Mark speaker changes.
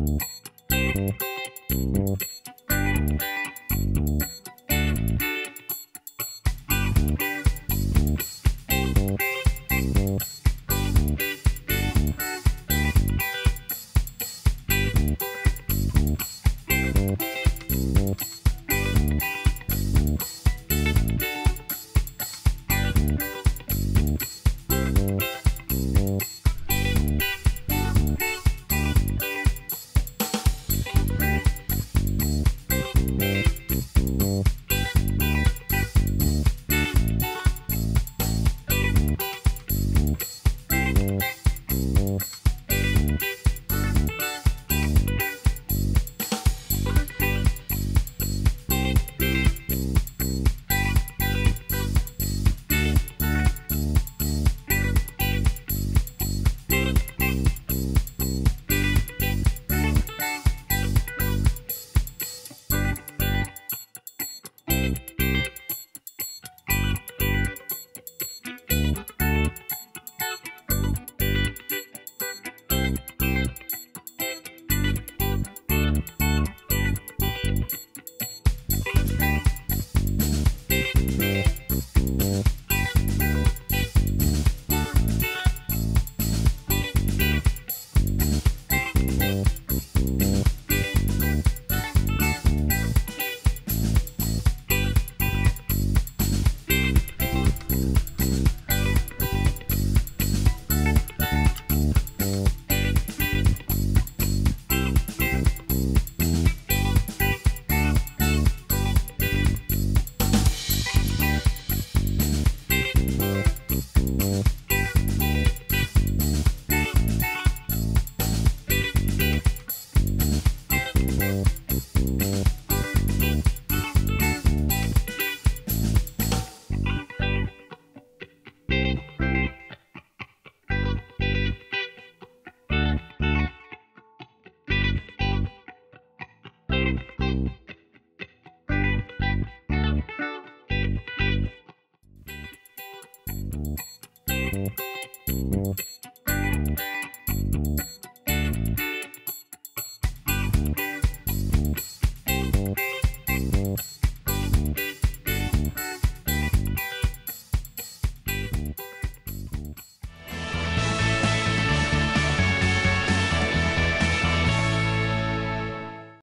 Speaker 1: Música